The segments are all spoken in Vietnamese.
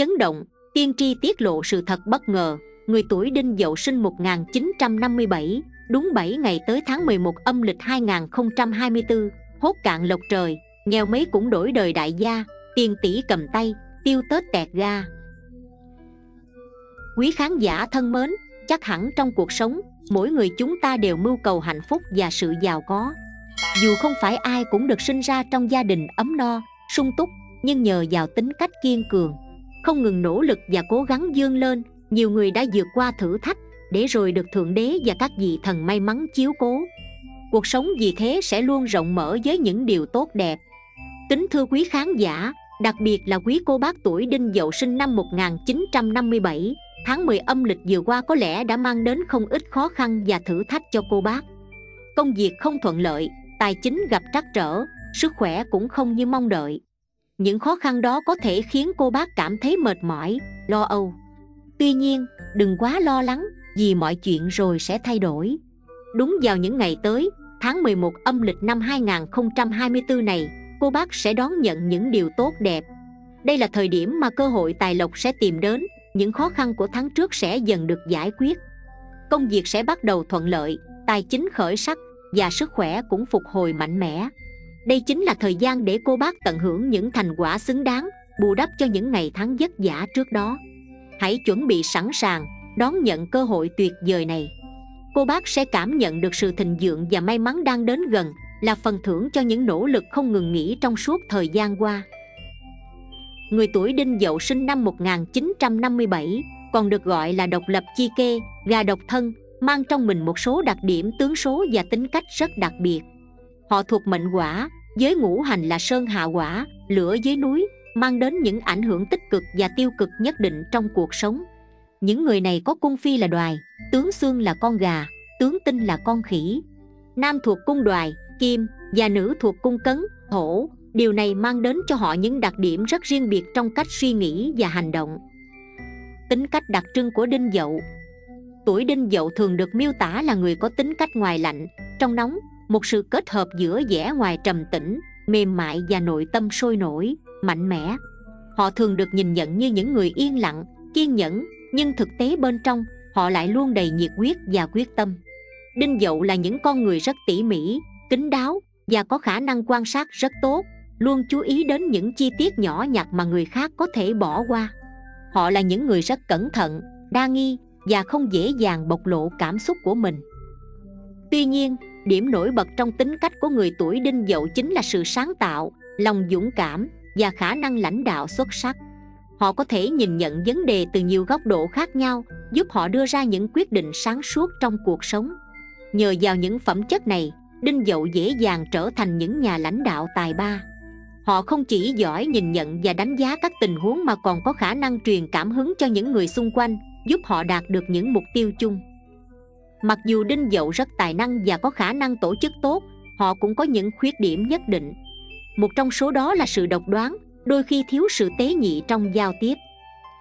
chấn động, tiên tri tiết lộ sự thật bất ngờ. Người tuổi đinh dậu sinh 1957 đúng 7 ngày tới tháng 11 âm lịch 2024 hốt cạn lộc trời, nghèo mấy cũng đổi đời đại gia, tiền tỷ cầm tay, tiêu tết tẹt ga. Quý khán giả thân mến, chắc hẳn trong cuộc sống, mỗi người chúng ta đều mưu cầu hạnh phúc và sự giàu có. Dù không phải ai cũng được sinh ra trong gia đình ấm no, sung túc, nhưng nhờ vào tính cách kiên cường không ngừng nỗ lực và cố gắng vươn lên, nhiều người đã vượt qua thử thách để rồi được thượng đế và các vị thần may mắn chiếu cố. Cuộc sống vì thế sẽ luôn rộng mở với những điều tốt đẹp. Kính thưa quý khán giả, đặc biệt là quý cô bác tuổi đinh dậu sinh năm 1957 tháng 10 âm lịch vừa qua có lẽ đã mang đến không ít khó khăn và thử thách cho cô bác. Công việc không thuận lợi, tài chính gặp trắc trở, sức khỏe cũng không như mong đợi những khó khăn đó có thể khiến cô bác cảm thấy mệt mỏi, lo âu. Tuy nhiên, đừng quá lo lắng, vì mọi chuyện rồi sẽ thay đổi. Đúng vào những ngày tới, tháng 11 âm lịch năm 2024 này, cô bác sẽ đón nhận những điều tốt đẹp. Đây là thời điểm mà cơ hội tài lộc sẽ tìm đến, những khó khăn của tháng trước sẽ dần được giải quyết. Công việc sẽ bắt đầu thuận lợi, tài chính khởi sắc, và sức khỏe cũng phục hồi mạnh mẽ đây chính là thời gian để cô bác tận hưởng những thành quả xứng đáng, bù đắp cho những ngày tháng vất vả trước đó. Hãy chuẩn bị sẵn sàng, đón nhận cơ hội tuyệt vời này. Cô bác sẽ cảm nhận được sự thịnh vượng và may mắn đang đến gần, là phần thưởng cho những nỗ lực không ngừng nghỉ trong suốt thời gian qua. Người tuổi đinh dậu sinh năm 1957 còn được gọi là độc lập chi kê, gà độc thân, mang trong mình một số đặc điểm tướng số và tính cách rất đặc biệt. Họ thuộc mệnh quả giới ngũ hành là sơn hạ quả, lửa dưới núi, mang đến những ảnh hưởng tích cực và tiêu cực nhất định trong cuộc sống. Những người này có cung phi là đoài, tướng xương là con gà, tướng tinh là con khỉ. Nam thuộc cung đoài, kim và nữ thuộc cung cấn thổ điều này mang đến cho họ những đặc điểm rất riêng biệt trong cách suy nghĩ và hành động. Tính cách đặc trưng của đinh dậu. Tuổi đinh dậu thường được miêu tả là người có tính cách ngoài lạnh, trong nóng một sự kết hợp giữa vẻ ngoài trầm tĩnh, mềm mại và nội tâm sôi nổi, mạnh mẽ. Họ thường được nhìn nhận như những người yên lặng, kiên nhẫn, nhưng thực tế bên trong, họ lại luôn đầy nhiệt huyết và quyết tâm. Đinh dậu là những con người rất tỉ mỉ, kín đáo và có khả năng quan sát rất tốt, luôn chú ý đến những chi tiết nhỏ nhặt mà người khác có thể bỏ qua. Họ là những người rất cẩn thận, đa nghi và không dễ dàng bộc lộ cảm xúc của mình. Tuy nhiên điểm nổi bật trong tính cách của người tuổi đinh dậu chính là sự sáng tạo, lòng dũng cảm và khả năng lãnh đạo xuất sắc. Họ có thể nhìn nhận vấn đề từ nhiều góc độ khác nhau, giúp họ đưa ra những quyết định sáng suốt trong cuộc sống. Nhờ vào những phẩm chất này, đinh dậu dễ dàng trở thành những nhà lãnh đạo tài ba. Họ không chỉ giỏi nhìn nhận và đánh giá các tình huống mà còn có khả năng truyền cảm hứng cho những người xung quanh, giúp họ đạt được những mục tiêu chung mặc dù đinh dậu rất tài năng và có khả năng tổ chức tốt, họ cũng có những khuyết điểm nhất định. Một trong số đó là sự độc đoán, đôi khi thiếu sự tế nhị trong giao tiếp.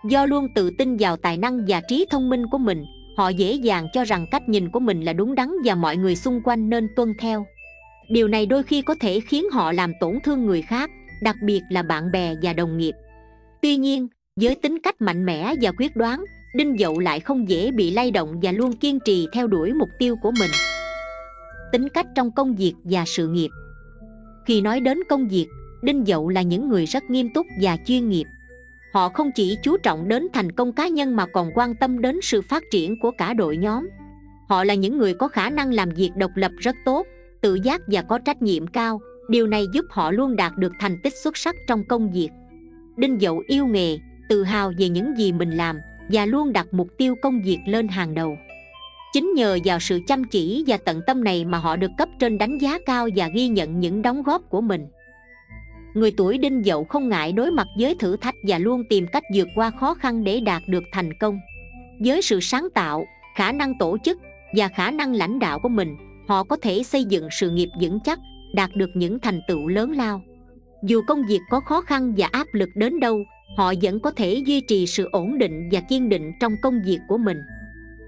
Do luôn tự tin vào tài năng và trí thông minh của mình, họ dễ dàng cho rằng cách nhìn của mình là đúng đắn và mọi người xung quanh nên tuân theo. Điều này đôi khi có thể khiến họ làm tổn thương người khác, đặc biệt là bạn bè và đồng nghiệp. Tuy nhiên, với tính cách mạnh mẽ và quyết đoán đinh dậu lại không dễ bị lay động và luôn kiên trì theo đuổi mục tiêu của mình. Tính cách trong công việc và sự nghiệp. Khi nói đến công việc, đinh dậu là những người rất nghiêm túc và chuyên nghiệp. Họ không chỉ chú trọng đến thành công cá nhân mà còn quan tâm đến sự phát triển của cả đội nhóm. Họ là những người có khả năng làm việc độc lập rất tốt, tự giác và có trách nhiệm cao. Điều này giúp họ luôn đạt được thành tích xuất sắc trong công việc. Đinh dậu yêu nghề, tự hào về những gì mình làm và luôn đặt mục tiêu công việc lên hàng đầu. Chính nhờ vào sự chăm chỉ và tận tâm này mà họ được cấp trên đánh giá cao và ghi nhận những đóng góp của mình. Người tuổi đinh dậu không ngại đối mặt với thử thách và luôn tìm cách vượt qua khó khăn để đạt được thành công. Với sự sáng tạo, khả năng tổ chức và khả năng lãnh đạo của mình, họ có thể xây dựng sự nghiệp vững chắc, đạt được những thành tựu lớn lao. Dù công việc có khó khăn và áp lực đến đâu họ vẫn có thể duy trì sự ổn định và kiên định trong công việc của mình.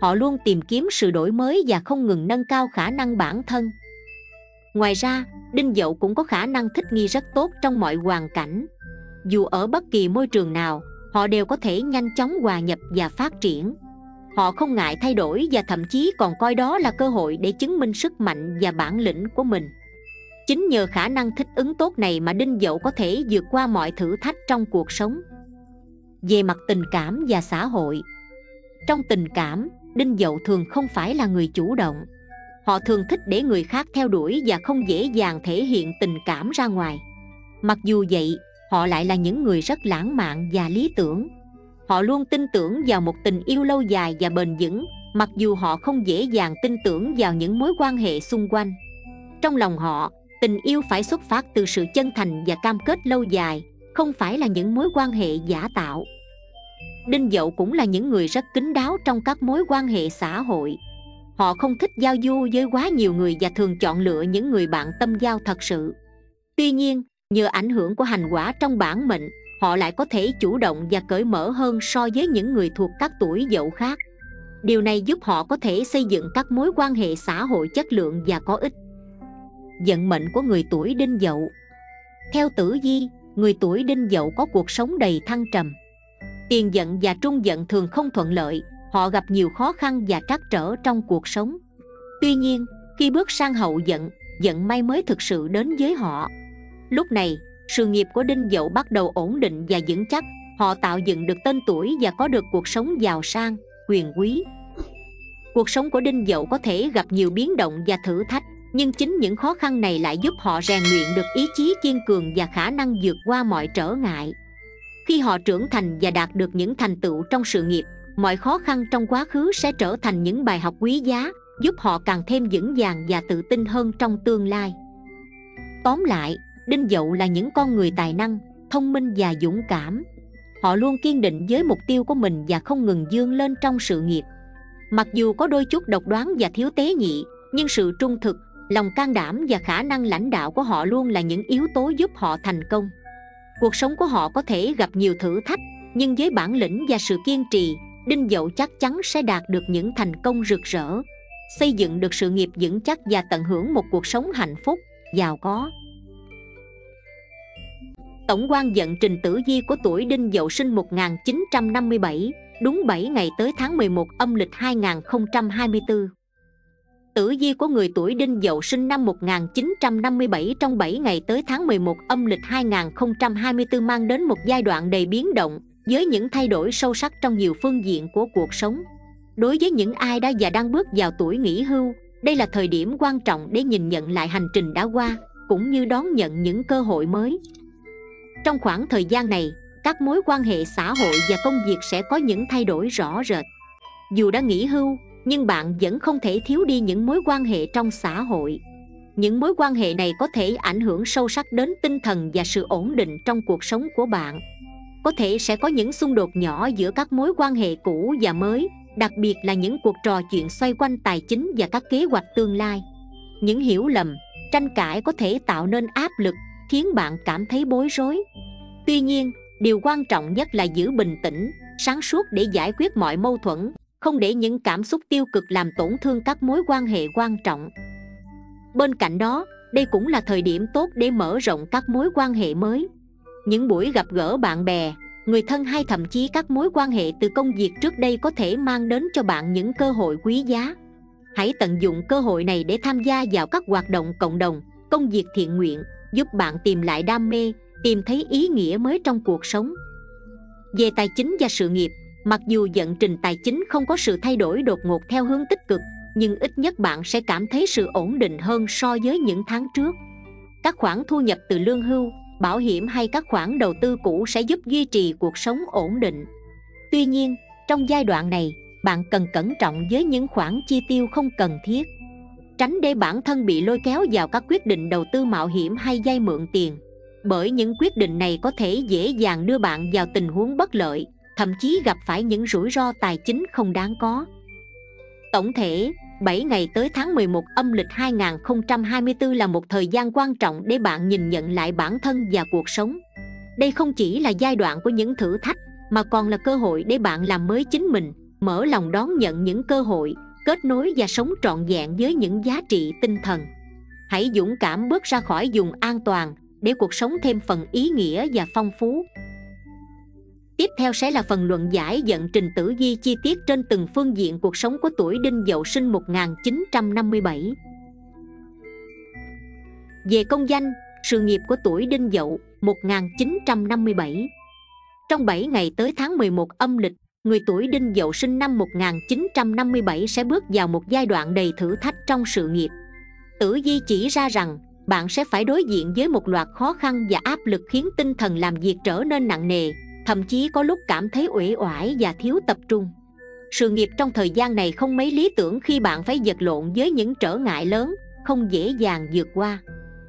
Họ luôn tìm kiếm sự đổi mới và không ngừng nâng cao khả năng bản thân. Ngoài ra, đinh dậu cũng có khả năng thích nghi rất tốt trong mọi hoàn cảnh. Dù ở bất kỳ môi trường nào, họ đều có thể nhanh chóng hòa nhập và phát triển. Họ không ngại thay đổi và thậm chí còn coi đó là cơ hội để chứng minh sức mạnh và bản lĩnh của mình. Chính nhờ khả năng thích ứng tốt này mà đinh dậu có thể vượt qua mọi thử thách trong cuộc sống về mặt tình cảm và xã hội. Trong tình cảm, đinh dậu thường không phải là người chủ động. Họ thường thích để người khác theo đuổi và không dễ dàng thể hiện tình cảm ra ngoài. Mặc dù vậy, họ lại là những người rất lãng mạn và lý tưởng. Họ luôn tin tưởng vào một tình yêu lâu dài và bền vững, mặc dù họ không dễ dàng tin tưởng vào những mối quan hệ xung quanh. Trong lòng họ, tình yêu phải xuất phát từ sự chân thành và cam kết lâu dài không phải là những mối quan hệ giả tạo. Đinh dậu cũng là những người rất kín đáo trong các mối quan hệ xã hội. Họ không thích giao du với quá nhiều người và thường chọn lựa những người bạn tâm giao thật sự. Tuy nhiên, nhờ ảnh hưởng của hành quả trong bản mệnh, họ lại có thể chủ động và cởi mở hơn so với những người thuộc các tuổi dậu khác. Điều này giúp họ có thể xây dựng các mối quan hệ xã hội chất lượng và có ích. Vận mệnh của người tuổi đinh dậu. Theo tử di người tuổi đinh dậu có cuộc sống đầy thăng trầm. Tiền giận và trung giận thường không thuận lợi, họ gặp nhiều khó khăn và trắc trở trong cuộc sống. Tuy nhiên, khi bước sang hậu giận giận may mới thực sự đến với họ. Lúc này, sự nghiệp của đinh dậu bắt đầu ổn định và vững chắc. Họ tạo dựng được tên tuổi và có được cuộc sống giàu sang, quyền quý. Cuộc sống của đinh dậu có thể gặp nhiều biến động và thử thách nhưng chính những khó khăn này lại giúp họ rèn luyện được ý chí kiên cường và khả năng vượt qua mọi trở ngại. Khi họ trưởng thành và đạt được những thành tựu trong sự nghiệp, mọi khó khăn trong quá khứ sẽ trở thành những bài học quý giá, giúp họ càng thêm vững vàng và tự tin hơn trong tương lai. Tóm lại, đinh dậu là những con người tài năng, thông minh và dũng cảm. Họ luôn kiên định với mục tiêu của mình và không ngừng dương lên trong sự nghiệp. Mặc dù có đôi chút độc đoán và thiếu tế nhị, nhưng sự trung thực lòng can đảm và khả năng lãnh đạo của họ luôn là những yếu tố giúp họ thành công. Cuộc sống của họ có thể gặp nhiều thử thách nhưng với bản lĩnh và sự kiên trì đinh dậu chắc chắn sẽ đạt được những thành công rực rỡ. Xây dựng được sự nghiệp vững chắc và tận hưởng một cuộc sống hạnh phúc giàu có. Tổng quan vận trình tử vi của tuổi Đinh Dậu sinh 1957, đúng 7 ngày tới tháng 11 âm lịch 2024. Tử vi của người tuổi Đinh Dậu sinh năm 1957 trong 7 ngày tới tháng 11 âm lịch 2024 mang đến một giai đoạn đầy biến động với những thay đổi sâu sắc trong nhiều phương diện của cuộc sống. Đối với những ai đã và đang bước vào tuổi nghỉ hưu, đây là thời điểm quan trọng để nhìn nhận lại hành trình đã qua cũng như đón nhận những cơ hội mới trong khoảng thời gian này các mối quan hệ xã hội và công việc sẽ có những thay đổi rõ rệt dù đã nghỉ hưu nhưng bạn vẫn không thể thiếu đi những mối quan hệ trong xã hội. Những mối quan hệ này có thể ảnh hưởng sâu sắc đến tinh thần và sự ổn định trong cuộc sống của bạn. Có thể sẽ có những xung đột nhỏ giữa các mối quan hệ cũ và mới, đặc biệt là những cuộc trò chuyện xoay quanh tài chính và các kế hoạch tương lai. Những hiểu lầm, tranh cãi có thể tạo nên áp lực, khiến bạn cảm thấy bối rối. Tuy nhiên, điều quan trọng nhất là giữ bình tĩnh, sáng suốt để giải quyết mọi mâu thuẫn không để những cảm xúc tiêu cực làm tổn thương các mối quan hệ quan trọng. Bên cạnh đó, đây cũng là thời điểm tốt để mở rộng các mối quan hệ mới. Những buổi gặp gỡ bạn bè, người thân hay thậm chí các mối quan hệ từ công việc trước đây có thể mang đến cho bạn những cơ hội quý giá. Hãy tận dụng cơ hội này để tham gia vào các hoạt động cộng đồng, công việc thiện nguyện, giúp bạn tìm lại đam mê, tìm thấy ý nghĩa mới trong cuộc sống. Về tài chính và sự nghiệp mặc dù vận trình tài chính không có sự thay đổi đột ngột theo hướng tích cực, nhưng ít nhất bạn sẽ cảm thấy sự ổn định hơn so với những tháng trước. Các khoản thu nhập từ lương hưu, bảo hiểm hay các khoản đầu tư cũ sẽ giúp duy trì cuộc sống ổn định. Tuy nhiên, trong giai đoạn này, bạn cần cẩn trọng với những khoản chi tiêu không cần thiết. Tránh để bản thân bị lôi kéo vào các quyết định đầu tư mạo hiểm hay vay mượn tiền, bởi những quyết định này có thể dễ dàng đưa bạn vào tình huống bất lợi thậm chí gặp phải những rủi ro tài chính không đáng có. Tổng thể 7 ngày tới tháng 11 âm lịch 2024 là một thời gian quan trọng để bạn nhìn nhận lại bản thân và cuộc sống. Đây không chỉ là giai đoạn của những thử thách, mà còn là cơ hội để bạn làm mới chính mình, mở lòng đón nhận những cơ hội, kết nối và sống trọn vẹn với những giá trị tinh thần. Hãy dũng cảm bước ra khỏi vùng an toàn để cuộc sống thêm phần ý nghĩa và phong phú tiếp theo sẽ là phần luận giải dẫn trình tử di chi tiết trên từng phương diện cuộc sống của tuổi Đinh Dậu sinh 1957. Về công danh, sự nghiệp của tuổi Đinh Dậu 1957 Trong 7 ngày tới tháng 11 âm lịch, người tuổi Đinh Dậu sinh năm 1957 sẽ bước vào một giai đoạn đầy thử thách trong sự nghiệp. Tử Di chỉ ra rằng bạn sẽ phải đối diện với một loạt khó khăn và áp lực khiến tinh thần làm việc trở nên nặng nề, thậm chí có lúc cảm thấy uể oải và thiếu tập trung. Sự nghiệp trong thời gian này không mấy lý tưởng khi bạn phải vật lộn với những trở ngại lớn, không dễ dàng vượt qua.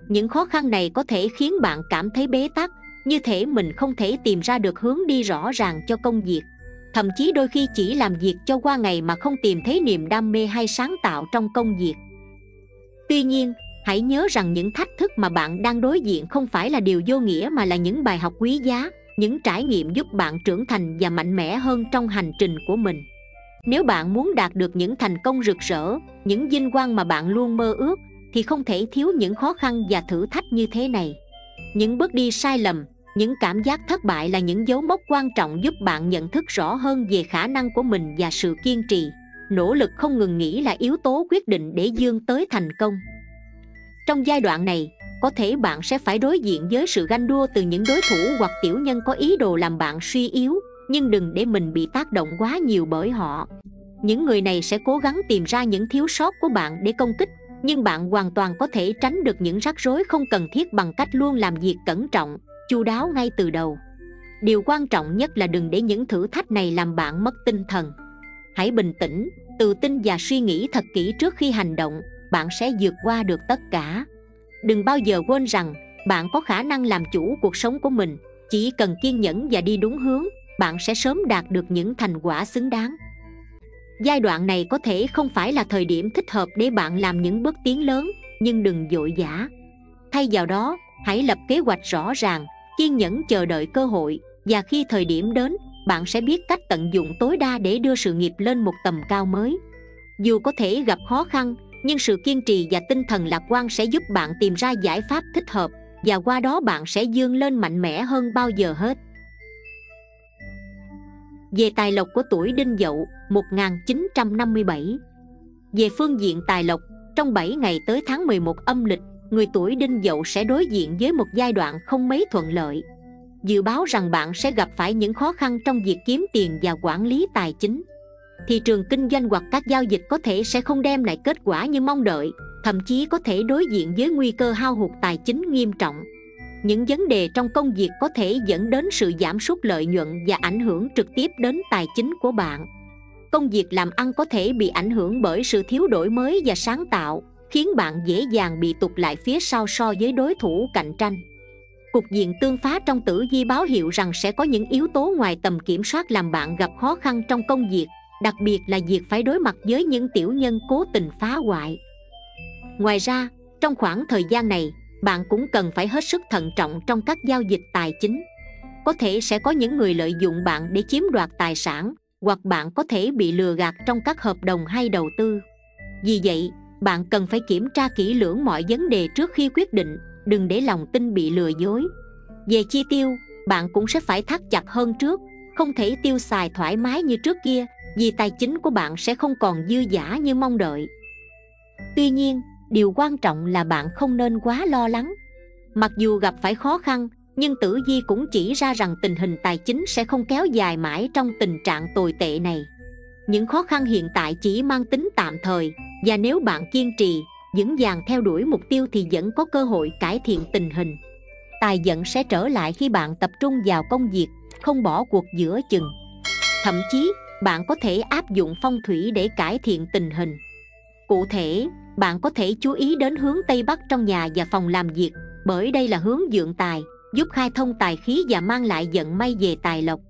Những khó khăn này có thể khiến bạn cảm thấy bế tắc, như thể mình không thể tìm ra được hướng đi rõ ràng cho công việc. Thậm chí đôi khi chỉ làm việc cho qua ngày mà không tìm thấy niềm đam mê hay sáng tạo trong công việc. Tuy nhiên, hãy nhớ rằng những thách thức mà bạn đang đối diện không phải là điều vô nghĩa mà là những bài học quý giá những trải nghiệm giúp bạn trưởng thành và mạnh mẽ hơn trong hành trình của mình. Nếu bạn muốn đạt được những thành công rực rỡ, những vinh quang mà bạn luôn mơ ước, thì không thể thiếu những khó khăn và thử thách như thế này. Những bước đi sai lầm, những cảm giác thất bại là những dấu mốc quan trọng giúp bạn nhận thức rõ hơn về khả năng của mình và sự kiên trì. Nỗ lực không ngừng nghỉ là yếu tố quyết định để dương tới thành công. Trong giai đoạn này có thể bạn sẽ phải đối diện với sự ganh đua từ những đối thủ hoặc tiểu nhân có ý đồ làm bạn suy yếu, nhưng đừng để mình bị tác động quá nhiều bởi họ. Những người này sẽ cố gắng tìm ra những thiếu sót của bạn để công kích, nhưng bạn hoàn toàn có thể tránh được những rắc rối không cần thiết bằng cách luôn làm việc cẩn trọng, chu đáo ngay từ đầu. Điều quan trọng nhất là đừng để những thử thách này làm bạn mất tinh thần. Hãy bình tĩnh, tự tin và suy nghĩ thật kỹ trước khi hành động, bạn sẽ vượt qua được tất cả đừng bao giờ quên rằng, bạn có khả năng làm chủ cuộc sống của mình. Chỉ cần kiên nhẫn và đi đúng hướng, bạn sẽ sớm đạt được những thành quả xứng đáng. Giai đoạn này có thể không phải là thời điểm thích hợp để bạn làm những bước tiến lớn, nhưng đừng vội vã thay vào đó, hãy lập kế hoạch rõ ràng, kiên nhẫn chờ đợi cơ hội, và khi thời điểm đến, bạn sẽ biết cách tận dụng tối đa để đưa sự nghiệp lên một tầm cao mới. Dù có thể gặp khó khăn nhưng sự kiên trì và tinh thần lạc quan sẽ giúp bạn tìm ra giải pháp thích hợp và qua đó bạn sẽ dương lên mạnh mẽ hơn bao giờ hết. Về tài lộc của tuổi Đinh Dậu 1957 Về phương diện tài lộc, trong 7 ngày tới tháng 11 âm lịch, người tuổi Đinh Dậu sẽ đối diện với một giai đoạn không mấy thuận lợi. Dự báo rằng bạn sẽ gặp phải những khó khăn trong việc kiếm tiền và quản lý tài chính thị trường kinh doanh hoặc các giao dịch có thể sẽ không đem lại kết quả như mong đợi, thậm chí có thể đối diện với nguy cơ hao hụt tài chính nghiêm trọng. Những vấn đề trong công việc có thể dẫn đến sự giảm sút lợi nhuận và ảnh hưởng trực tiếp đến tài chính của bạn. Công việc làm ăn có thể bị ảnh hưởng bởi sự thiếu đổi mới và sáng tạo, khiến bạn dễ dàng bị tụt lại phía sau so với đối thủ cạnh tranh. Cục diện tương phá trong tử vi báo hiệu rằng sẽ có những yếu tố ngoài tầm kiểm soát làm bạn gặp khó khăn trong công việc đặc biệt là việc phải đối mặt với những tiểu nhân cố tình phá hoại. Ngoài ra, trong khoảng thời gian này, bạn cũng cần phải hết sức thận trọng trong các giao dịch tài chính. Có thể sẽ có những người lợi dụng bạn để chiếm đoạt tài sản, hoặc bạn có thể bị lừa gạt trong các hợp đồng hay đầu tư. Vì vậy, bạn cần phải kiểm tra kỹ lưỡng mọi vấn đề trước khi quyết định, đừng để lòng tin bị lừa dối. Về chi tiêu, bạn cũng sẽ phải thắt chặt hơn trước, không thể tiêu xài thoải mái như trước kia vì tài chính của bạn sẽ không còn dư giả như mong đợi. Tuy nhiên, điều quan trọng là bạn không nên quá lo lắng. Mặc dù gặp phải khó khăn, nhưng tử di cũng chỉ ra rằng tình hình tài chính sẽ không kéo dài mãi trong tình trạng tồi tệ này. Những khó khăn hiện tại chỉ mang tính tạm thời, và nếu bạn kiên trì, vững vàng theo đuổi mục tiêu thì vẫn có cơ hội cải thiện tình hình. Tài vận sẽ trở lại khi bạn tập trung vào công việc, không bỏ cuộc giữa chừng. Thậm chí bạn có thể áp dụng phong thủy để cải thiện tình hình. Cụ thể, bạn có thể chú ý đến hướng tây bắc trong nhà và phòng làm việc, bởi đây là hướng dưỡng tài, giúp khai thông tài khí và mang lại vận may về tài lộc.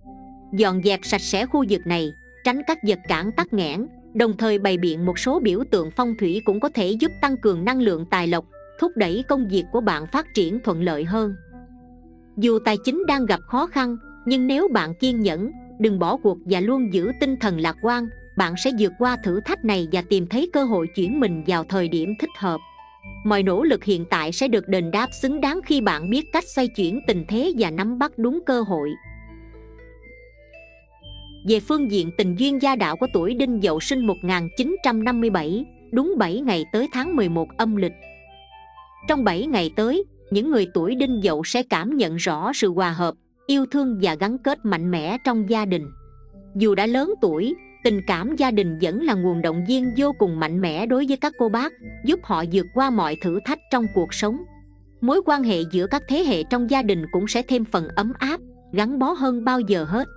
Dọn dẹp sạch sẽ khu vực này, tránh các vật cản tắc nghẽn, đồng thời bày biện một số biểu tượng phong thủy cũng có thể giúp tăng cường năng lượng tài lộc, thúc đẩy công việc của bạn phát triển thuận lợi hơn. Dù tài chính đang gặp khó khăn, nhưng nếu bạn kiên nhẫn đừng bỏ cuộc và luôn giữ tinh thần lạc quan bạn sẽ vượt qua thử thách này và tìm thấy cơ hội chuyển mình vào thời điểm thích hợp mọi nỗ lực hiện tại sẽ được đền đáp xứng đáng khi bạn biết cách xoay chuyển tình thế và nắm bắt đúng cơ hội về phương diện tình duyên gia đạo của tuổi Đinh Dậu sinh 1957, đúng 7 ngày tới tháng 11 âm lịch. Trong 7 ngày tới, những người tuổi Đinh Dậu sẽ cảm nhận rõ sự hòa hợp, yêu thương và gắn kết mạnh mẽ trong gia đình. Dù đã lớn tuổi, tình cảm gia đình vẫn là nguồn động viên vô cùng mạnh mẽ đối với các cô bác, giúp họ vượt qua mọi thử thách trong cuộc sống. Mối quan hệ giữa các thế hệ trong gia đình cũng sẽ thêm phần ấm áp, gắn bó hơn bao giờ hết.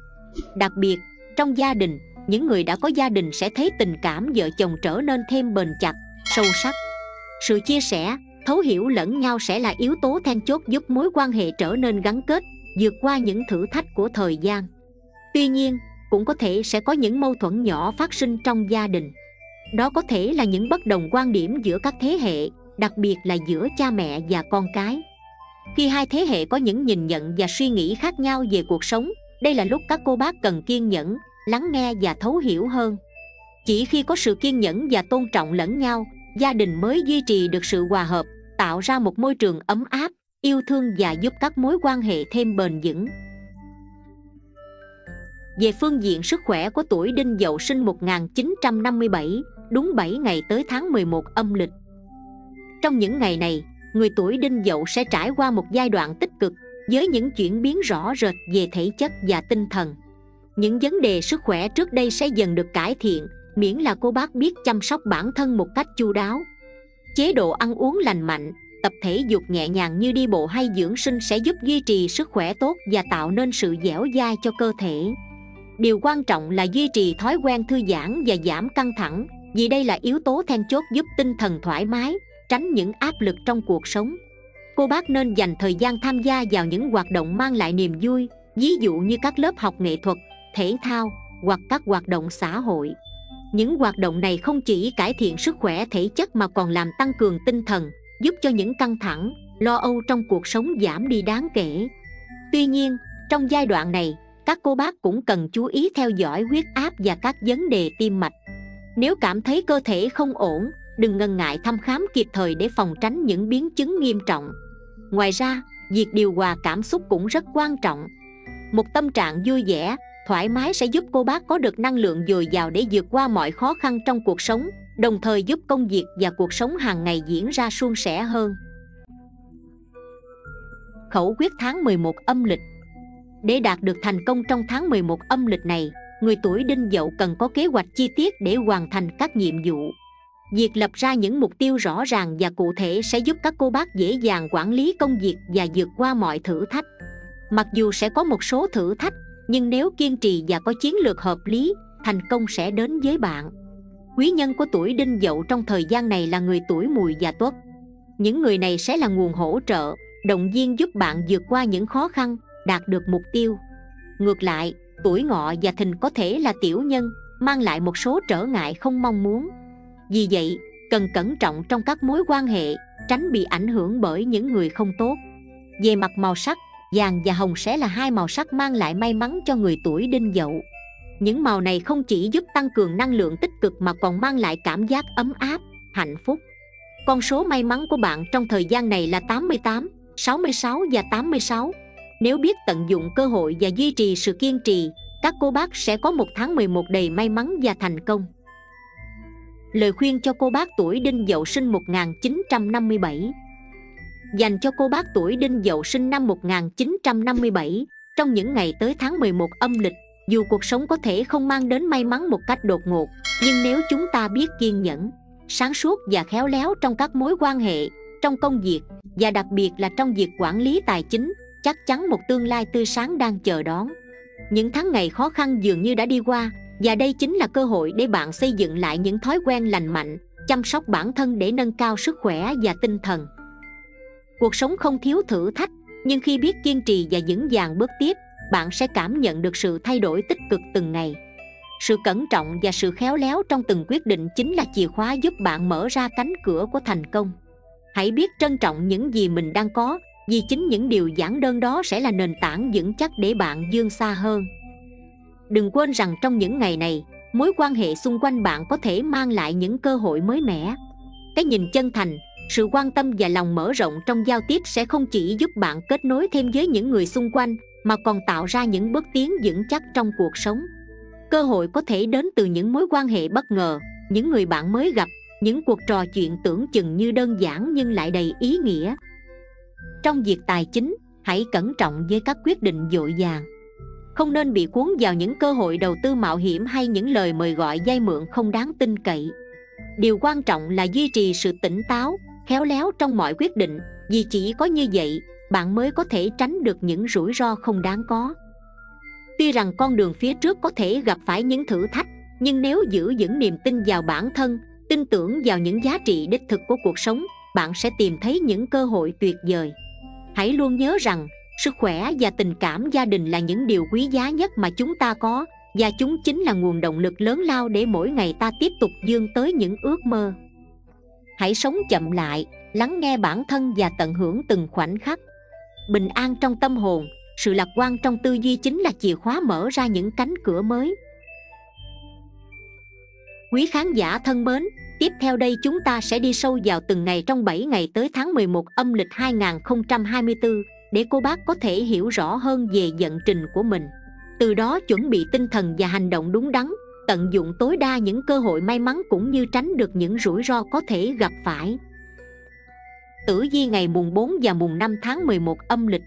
Đặc biệt, trong gia đình những người đã có gia đình sẽ thấy tình cảm vợ chồng trở nên thêm bền chặt sâu sắc sự chia sẻ thấu hiểu lẫn nhau sẽ là yếu tố then chốt giúp mối quan hệ trở nên gắn kết vượt qua những thử thách của thời gian. Tuy nhiên, cũng có thể sẽ có những mâu thuẫn nhỏ phát sinh trong gia đình. Đó có thể là những bất đồng quan điểm giữa các thế hệ, đặc biệt là giữa cha mẹ và con cái. Khi hai thế hệ có những nhìn nhận và suy nghĩ khác nhau về cuộc sống, đây là lúc các cô bác cần kiên nhẫn, lắng nghe và thấu hiểu hơn. Chỉ khi có sự kiên nhẫn và tôn trọng lẫn nhau, gia đình mới duy trì được sự hòa hợp, tạo ra một môi trường ấm áp yêu thương và giúp các mối quan hệ thêm bền vững. Về phương diện sức khỏe của tuổi Đinh Dậu sinh 1957, đúng 7 ngày tới tháng 11 âm lịch. Trong những ngày này, người tuổi Đinh Dậu sẽ trải qua một giai đoạn tích cực với những chuyển biến rõ rệt về thể chất và tinh thần. Những vấn đề sức khỏe trước đây sẽ dần được cải thiện miễn là cô bác biết chăm sóc bản thân một cách chu đáo. Chế độ ăn uống lành mạnh tập thể dục nhẹ nhàng như đi bộ hay dưỡng sinh sẽ giúp duy trì sức khỏe tốt và tạo nên sự dẻo dai cho cơ thể. Điều quan trọng là duy trì thói quen thư giãn và giảm căng thẳng, vì đây là yếu tố then chốt giúp tinh thần thoải mái, tránh những áp lực trong cuộc sống. Cô bác nên dành thời gian tham gia vào những hoạt động mang lại niềm vui, ví dụ như các lớp học nghệ thuật, thể thao, hoặc các hoạt động xã hội. Những hoạt động này không chỉ cải thiện sức khỏe thể chất mà còn làm tăng cường tinh thần giúp cho những căng thẳng, lo âu trong cuộc sống giảm đi đáng kể. Tuy nhiên, trong giai đoạn này, các cô bác cũng cần chú ý theo dõi huyết áp và các vấn đề tim mạch. Nếu cảm thấy cơ thể không ổn, đừng ngần ngại thăm khám kịp thời để phòng tránh những biến chứng nghiêm trọng. Ngoài ra, việc điều hòa cảm xúc cũng rất quan trọng. Một tâm trạng vui vẻ, thoải mái sẽ giúp cô bác có được năng lượng dồi dào để vượt qua mọi khó khăn trong cuộc sống đồng thời giúp công việc và cuộc sống hàng ngày diễn ra suôn sẻ hơn. Khẩu quyết tháng 11 âm lịch. Để đạt được thành công trong tháng 11 âm lịch này, người tuổi đinh dậu cần có kế hoạch chi tiết để hoàn thành các nhiệm vụ. Việc lập ra những mục tiêu rõ ràng và cụ thể sẽ giúp các cô bác dễ dàng quản lý công việc và vượt qua mọi thử thách. Mặc dù sẽ có một số thử thách, nhưng nếu kiên trì và có chiến lược hợp lý, thành công sẽ đến với bạn quý nhân của tuổi đinh dậu trong thời gian này là người tuổi mùi và tuất. Những người này sẽ là nguồn hỗ trợ, động viên giúp bạn vượt qua những khó khăn, đạt được mục tiêu. Ngược lại, tuổi ngọ và thìn có thể là tiểu nhân, mang lại một số trở ngại không mong muốn. Vì vậy, cần cẩn trọng trong các mối quan hệ, tránh bị ảnh hưởng bởi những người không tốt. Về mặt màu sắc, vàng và hồng sẽ là hai màu sắc mang lại may mắn cho người tuổi đinh dậu những màu này không chỉ giúp tăng cường năng lượng tích cực mà còn mang lại cảm giác ấm áp hạnh phúc. Con số may mắn của bạn trong thời gian này là 88, 66 và 86 nếu biết tận dụng cơ hội và duy trì sự kiên trì các cô bác sẽ có một tháng 11 đầy may mắn và thành công. Lời khuyên cho cô bác tuổi đinh dậu sinh 1957 dành cho cô bác tuổi đinh dậu sinh năm 1957 trong những ngày tới tháng 11 âm lịch dù cuộc sống có thể không mang đến may mắn một cách đột ngột, nhưng nếu chúng ta biết kiên nhẫn, sáng suốt và khéo léo trong các mối quan hệ, trong công việc, và đặc biệt là trong việc quản lý tài chính, chắc chắn một tương lai tươi sáng đang chờ đón. Những tháng ngày khó khăn dường như đã đi qua, và đây chính là cơ hội để bạn xây dựng lại những thói quen lành mạnh, chăm sóc bản thân để nâng cao sức khỏe và tinh thần. Cuộc sống không thiếu thử thách, nhưng khi biết kiên trì và vững vàng bước tiếp bạn sẽ cảm nhận được sự thay đổi tích cực từng ngày. Sự cẩn trọng và sự khéo léo trong từng quyết định chính là chìa khóa giúp bạn mở ra cánh cửa của thành công. Hãy biết trân trọng những gì mình đang có, vì chính những điều giản đơn đó sẽ là nền tảng vững chắc để bạn vươn xa hơn. Đừng quên rằng trong những ngày này, mối quan hệ xung quanh bạn có thể mang lại những cơ hội mới mẻ. Cái nhìn chân thành, sự quan tâm và lòng mở rộng trong giao tiếp sẽ không chỉ giúp bạn kết nối thêm với những người xung quanh mà còn tạo ra những bước tiến vững chắc trong cuộc sống. Cơ hội có thể đến từ những mối quan hệ bất ngờ, những người bạn mới gặp, những cuộc trò chuyện tưởng chừng như đơn giản nhưng lại đầy ý nghĩa. Trong việc tài chính, hãy cẩn trọng với các quyết định dội dàng. Không nên bị cuốn vào những cơ hội đầu tư mạo hiểm hay những lời mời gọi vay mượn không đáng tin cậy. Điều quan trọng là duy trì sự tỉnh táo, khéo léo trong mọi quyết định, vì chỉ có như vậy bạn mới có thể tránh được những rủi ro không đáng có. Tuy rằng con đường phía trước có thể gặp phải những thử thách, nhưng nếu giữ vững niềm tin vào bản thân, tin tưởng vào những giá trị đích thực của cuộc sống, bạn sẽ tìm thấy những cơ hội tuyệt vời. Hãy luôn nhớ rằng, sức khỏe và tình cảm gia đình là những điều quý giá nhất mà chúng ta có, và chúng chính là nguồn động lực lớn lao để mỗi ngày ta tiếp tục vươn tới những ước mơ. Hãy sống chậm lại, lắng nghe bản thân và tận hưởng từng khoảnh khắc bình an trong tâm hồn, sự lạc quan trong tư duy chính là chìa khóa mở ra những cánh cửa mới. Quý khán giả thân mến, tiếp theo đây chúng ta sẽ đi sâu vào từng ngày trong 7 ngày tới tháng 11 âm lịch 2024 để cô bác có thể hiểu rõ hơn về vận trình của mình. Từ đó chuẩn bị tinh thần và hành động đúng đắn, tận dụng tối đa những cơ hội may mắn cũng như tránh được những rủi ro có thể gặp phải tử vi ngày mùng 4 và mùng 5 tháng 11 âm lịch.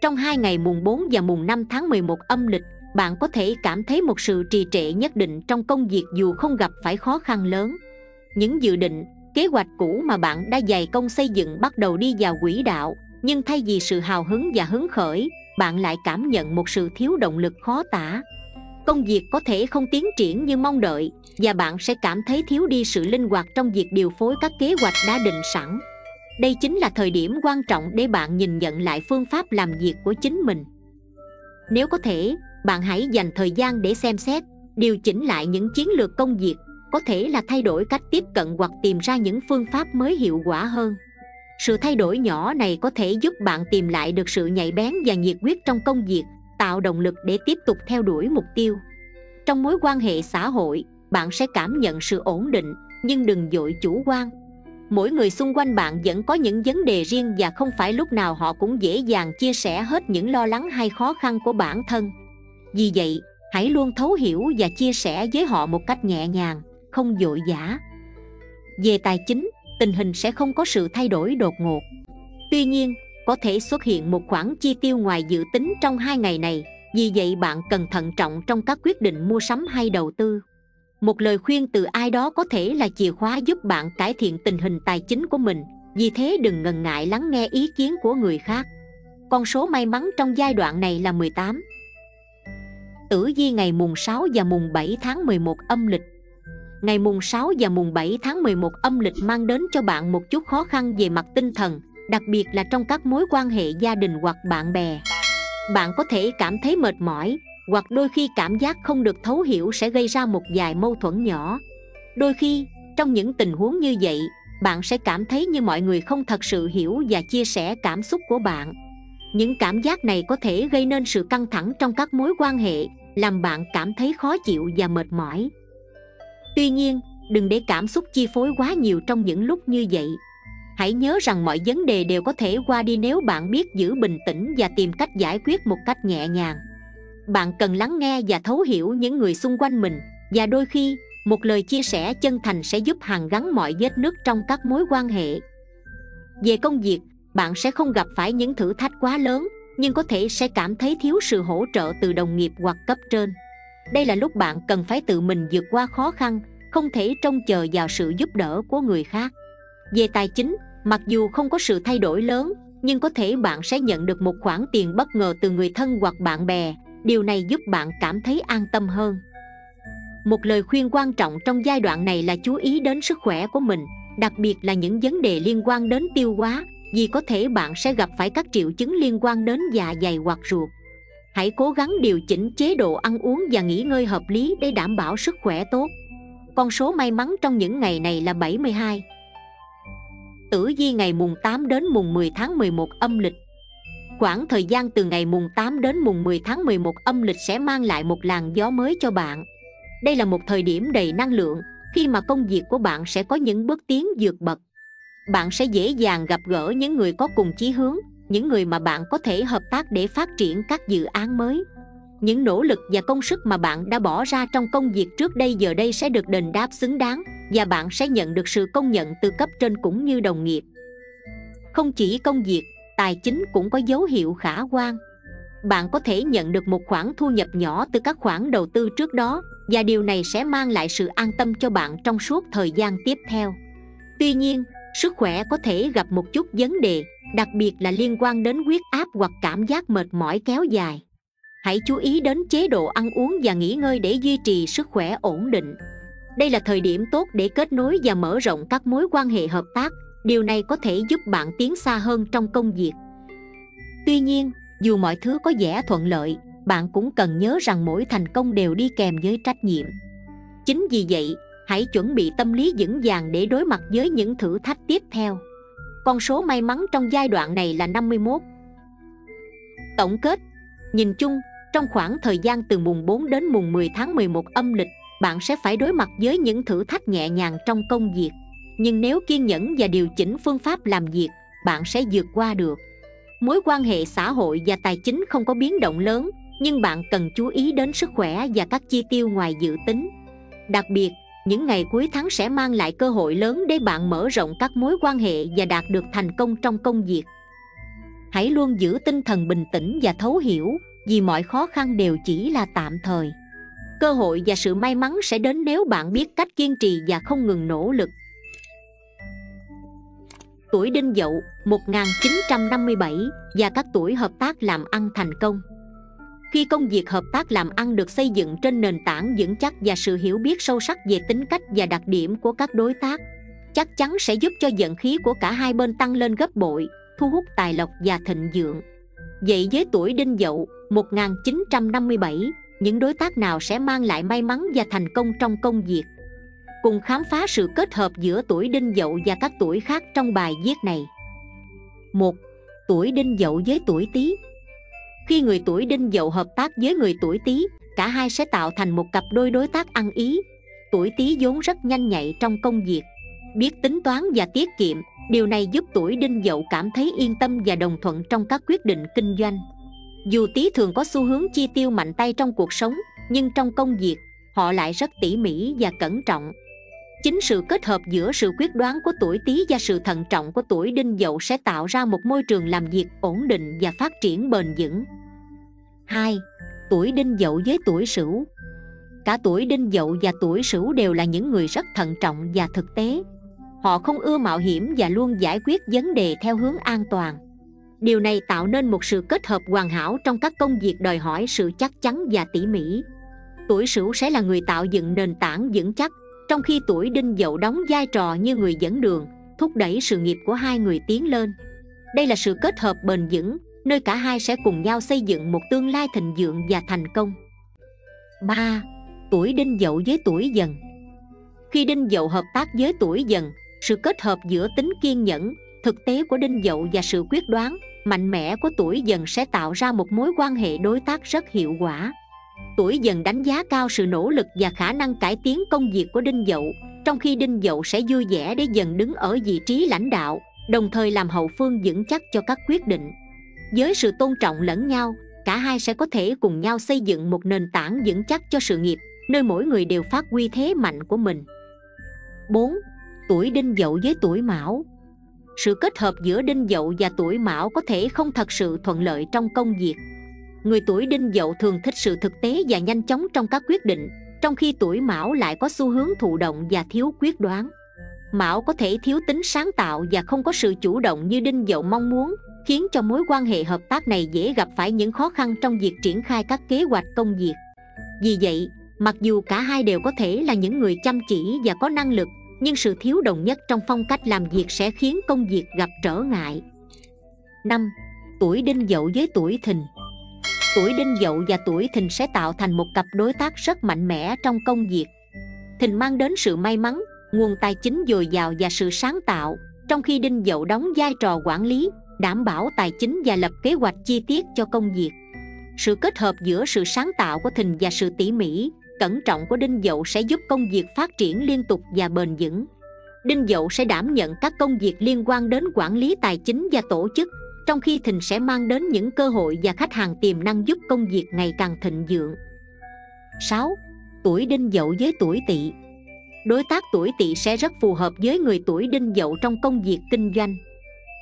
Trong hai ngày mùng 4 và mùng 5 tháng 11 âm lịch, bạn có thể cảm thấy một sự trì trệ nhất định trong công việc dù không gặp phải khó khăn lớn. Những dự định, kế hoạch cũ mà bạn đã dày công xây dựng bắt đầu đi vào quỹ đạo, nhưng thay vì sự hào hứng và hứng khởi, bạn lại cảm nhận một sự thiếu động lực khó tả. Công việc có thể không tiến triển như mong đợi, và bạn sẽ cảm thấy thiếu đi sự linh hoạt trong việc điều phối các kế hoạch đã định sẵn đây chính là thời điểm quan trọng để bạn nhìn nhận lại phương pháp làm việc của chính mình. Nếu có thể, bạn hãy dành thời gian để xem xét, điều chỉnh lại những chiến lược công việc, có thể là thay đổi cách tiếp cận hoặc tìm ra những phương pháp mới hiệu quả hơn. Sự thay đổi nhỏ này có thể giúp bạn tìm lại được sự nhạy bén và nhiệt huyết trong công việc, tạo động lực để tiếp tục theo đuổi mục tiêu. Trong mối quan hệ xã hội, bạn sẽ cảm nhận sự ổn định, nhưng đừng dội chủ quan mỗi người xung quanh bạn vẫn có những vấn đề riêng và không phải lúc nào họ cũng dễ dàng chia sẻ hết những lo lắng hay khó khăn của bản thân. Vì vậy, hãy luôn thấu hiểu và chia sẻ với họ một cách nhẹ nhàng, không vội vã về tài chính, tình hình sẽ không có sự thay đổi đột ngột. Tuy nhiên, có thể xuất hiện một khoản chi tiêu ngoài dự tính trong hai ngày này, vì vậy bạn cần thận trọng trong các quyết định mua sắm hay đầu tư một lời khuyên từ ai đó có thể là chìa khóa giúp bạn cải thiện tình hình tài chính của mình. Vì thế đừng ngần ngại lắng nghe ý kiến của người khác. Con số may mắn trong giai đoạn này là 18 Tử vi ngày mùng 6 và mùng 7 tháng 11 âm lịch. Ngày mùng 6 và mùng 7 tháng 11 âm lịch mang đến cho bạn một chút khó khăn về mặt tinh thần, Đặc biệt là trong các mối quan hệ gia đình hoặc bạn bè. Bạn có thể cảm thấy mệt mỏi hoặc đôi khi cảm giác không được thấu hiểu sẽ gây ra một vài mâu thuẫn nhỏ. Đôi khi, trong những tình huống như vậy Bạn sẽ cảm thấy như mọi người không thật sự hiểu và chia sẻ cảm xúc của bạn. Những cảm giác này có thể gây nên sự căng thẳng trong các mối quan hệ làm bạn cảm thấy khó chịu và mệt mỏi. Tuy nhiên đừng để cảm xúc chi phối quá nhiều trong những lúc như vậy. Hãy nhớ rằng mọi vấn đề đều có thể qua đi nếu bạn biết giữ bình tĩnh và tìm cách giải quyết một cách nhẹ nhàng bạn cần lắng nghe và thấu hiểu những người xung quanh mình, và đôi khi, một lời chia sẻ chân thành sẽ giúp hàn gắn mọi vết nứt trong các mối quan hệ. Về công việc, bạn sẽ không gặp phải những thử thách quá lớn, nhưng có thể sẽ cảm thấy thiếu sự hỗ trợ từ đồng nghiệp hoặc cấp trên. Đây là lúc bạn cần phải tự mình vượt qua khó khăn, không thể trông chờ vào sự giúp đỡ của người khác. Về tài chính, mặc dù không có sự thay đổi lớn, nhưng có thể bạn sẽ nhận được một khoản tiền bất ngờ từ người thân hoặc bạn bè điều này giúp bạn cảm thấy an tâm hơn. Một lời khuyên quan trọng trong giai đoạn này là chú ý đến sức khỏe của mình, đặc biệt là những vấn đề liên quan đến tiêu hóa, vì có thể bạn sẽ gặp phải các triệu chứng liên quan đến dạ dày hoặc ruột. Hãy cố gắng điều chỉnh chế độ ăn uống và nghỉ ngơi hợp lý để đảm bảo sức khỏe tốt. Con số may mắn trong những ngày này là 72 Tử vi ngày mùng 8 đến mùng 10 tháng 11 âm lịch. Khoảng thời gian từ ngày mùng 8 đến mùng 10 tháng 11 âm lịch sẽ mang lại một làn gió mới cho bạn. Đây là một thời điểm đầy năng lượng. Khi mà công việc của bạn sẽ có những bước tiến vượt bậc, bạn sẽ dễ dàng gặp gỡ những người có cùng chí hướng, những người mà bạn có thể hợp tác để phát triển các dự án mới. Những nỗ lực và công sức mà bạn đã bỏ ra trong công việc trước đây giờ đây sẽ được đền đáp xứng đáng và bạn sẽ nhận được sự công nhận từ cấp trên cũng như đồng nghiệp. Không chỉ công việc tài chính cũng có dấu hiệu khả quan. Bạn có thể nhận được một khoản thu nhập nhỏ từ các khoản đầu tư trước đó, và điều này sẽ mang lại sự an tâm cho bạn trong suốt thời gian tiếp theo. Tuy nhiên, sức khỏe có thể gặp một chút vấn đề, đặc biệt là liên quan đến huyết áp hoặc cảm giác mệt mỏi kéo dài. Hãy chú ý đến chế độ ăn uống và nghỉ ngơi để duy trì sức khỏe ổn định. Đây là thời điểm tốt để kết nối và mở rộng các mối quan hệ hợp tác điều này có thể giúp bạn tiến xa hơn trong công việc. Tuy nhiên, dù mọi thứ có vẻ thuận lợi, bạn cũng cần nhớ rằng mỗi thành công đều đi kèm với trách nhiệm. Chính vì vậy, hãy chuẩn bị tâm lý vững vàng để đối mặt với những thử thách tiếp theo. Con số may mắn trong giai đoạn này là 51 tổng kết, nhìn chung, trong khoảng thời gian từ mùng 4 đến mùng 10 tháng 11 âm lịch, bạn sẽ phải đối mặt với những thử thách nhẹ nhàng trong công việc nhưng nếu kiên nhẫn và điều chỉnh phương pháp làm việc, bạn sẽ vượt qua được. Mối quan hệ xã hội và tài chính không có biến động lớn, nhưng bạn cần chú ý đến sức khỏe và các chi tiêu ngoài dự tính. Đặc biệt, những ngày cuối tháng sẽ mang lại cơ hội lớn để bạn mở rộng các mối quan hệ và đạt được thành công trong công việc. Hãy luôn giữ tinh thần bình tĩnh và thấu hiểu, vì mọi khó khăn đều chỉ là tạm thời. Cơ hội và sự may mắn sẽ đến nếu bạn biết cách kiên trì và không ngừng nỗ lực tuổi đinh dậu 1957 và các tuổi hợp tác làm ăn thành công. Khi công việc hợp tác làm ăn được xây dựng trên nền tảng vững chắc và sự hiểu biết sâu sắc về tính cách và đặc điểm của các đối tác, chắc chắn sẽ giúp cho vận khí của cả hai bên tăng lên gấp bội, thu hút tài lộc và thịnh vượng. Vậy với tuổi đinh dậu 1957 những đối tác nào sẽ mang lại may mắn và thành công trong công việc? Cùng khám phá sự kết hợp giữa tuổi đinh dậu và các tuổi khác trong bài viết này. Một, tuổi đinh dậu với tuổi tý. Khi người tuổi đinh dậu hợp tác với người tuổi tý, cả hai sẽ tạo thành một cặp đôi đối tác ăn ý. Tuổi tý vốn rất nhanh nhạy trong công việc, biết tính toán và tiết kiệm. Điều này giúp tuổi đinh dậu cảm thấy yên tâm và đồng thuận trong các quyết định kinh doanh. Dù tý thường có xu hướng chi tiêu mạnh tay trong cuộc sống, nhưng trong công việc, họ lại rất tỉ mỉ và cẩn trọng chính sự kết hợp giữa sự quyết đoán của tuổi tý và sự thận trọng của tuổi đinh dậu sẽ tạo ra một môi trường làm việc ổn định và phát triển bền vững. 2. Tuổi đinh dậu với tuổi sửu. Cả tuổi đinh dậu và tuổi sửu đều là những người rất thận trọng và thực tế. Họ không ưa mạo hiểm và luôn giải quyết vấn đề theo hướng an toàn. Điều này tạo nên một sự kết hợp hoàn hảo trong các công việc đòi hỏi sự chắc chắn và tỉ mỉ. Tuổi sửu sẽ là người tạo dựng nền tảng vững chắc trong khi tuổi đinh dậu đóng vai trò như người dẫn đường thúc đẩy sự nghiệp của hai người tiến lên. Đây là sự kết hợp bền vững nơi cả hai sẽ cùng nhau xây dựng một tương lai thịnh vượng và thành công. 3. Tuổi đinh dậu với tuổi dần. Khi đinh dậu hợp tác với tuổi dần Sự kết hợp giữa tính kiên nhẫn, thực tế của đinh dậu và sự quyết đoán, mạnh mẽ của tuổi dần sẽ tạo ra một mối quan hệ đối tác rất hiệu quả tuổi dần đánh giá cao sự nỗ lực và khả năng cải tiến công việc của đinh dậu. Trong khi đinh dậu sẽ vui vẻ để dần đứng ở vị trí lãnh đạo, đồng thời làm hậu phương vững chắc cho các quyết định. Với sự tôn trọng lẫn nhau, cả hai sẽ có thể cùng nhau xây dựng một nền tảng vững chắc cho sự nghiệp, nơi mỗi người đều phát huy thế mạnh của mình. 4. Tuổi đinh dậu với tuổi mão. Sự kết hợp giữa đinh dậu và tuổi mão có thể không thật sự thuận lợi trong công việc người tuổi đinh dậu thường thích sự thực tế và nhanh chóng trong các quyết định, trong khi tuổi mão lại có xu hướng thụ động và thiếu quyết đoán. Mão có thể thiếu tính sáng tạo và không có sự chủ động như đinh dậu mong muốn, khiến cho mối quan hệ hợp tác này dễ gặp phải những khó khăn trong việc triển khai các kế hoạch công việc. Vì vậy, mặc dù cả hai đều có thể là những người chăm chỉ và có năng lực, nhưng sự thiếu đồng nhất trong phong cách làm việc sẽ khiến công việc gặp trở ngại. 5. Tuổi đinh dậu với tuổi thìn tuổi đinh dậu và tuổi thìn sẽ tạo thành một cặp đối tác rất mạnh mẽ trong công việc. Thìn mang đến sự may mắn, nguồn tài chính dồi dào và sự sáng tạo, trong khi đinh dậu đóng vai trò quản lý, đảm bảo tài chính và lập kế hoạch chi tiết cho công việc. Sự kết hợp giữa sự sáng tạo của thìn và sự tỉ mỉ, cẩn trọng của đinh dậu sẽ giúp công việc phát triển liên tục và bền vững. Đinh dậu sẽ đảm nhận các công việc liên quan đến quản lý tài chính và tổ chức trong khi thịnh sẽ mang đến những cơ hội và khách hàng tiềm năng giúp công việc ngày càng thịnh vượng. 6. Tuổi đinh dậu với tuổi tỵ. Đối tác tuổi tỵ sẽ rất phù hợp với người tuổi đinh dậu trong công việc kinh doanh.